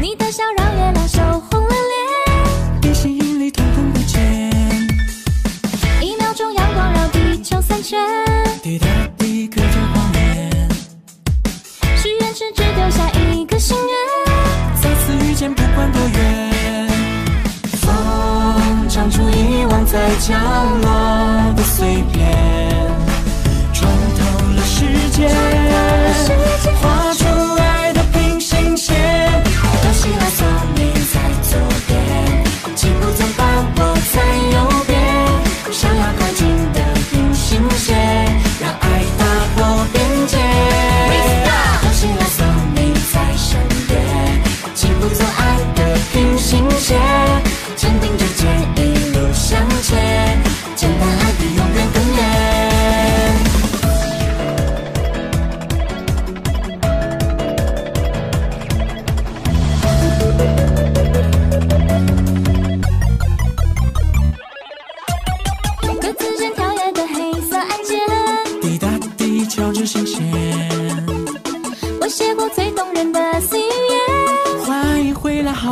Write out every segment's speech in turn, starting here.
你的笑让月亮羞红了脸，地心引力统统不见。一秒钟阳光绕地球三圈，滴答滴刻着画面。许愿池只丢下一个心愿，再次遇见不管多远。风唱出遗忘在角落的碎片，穿透了时间。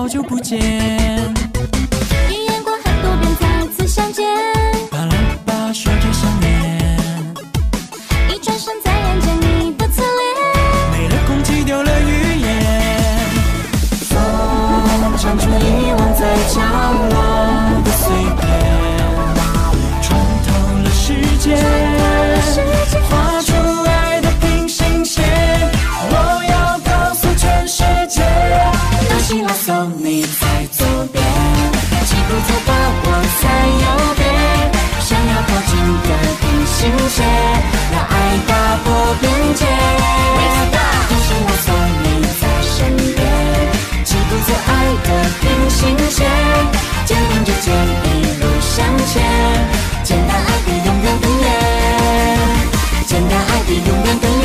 好久不见。让爱打破边界，世界，就是我送你在身边，几步走爱的平行线，肩并着肩一路向前，简单爱比永远更远，简单爱比永远更远。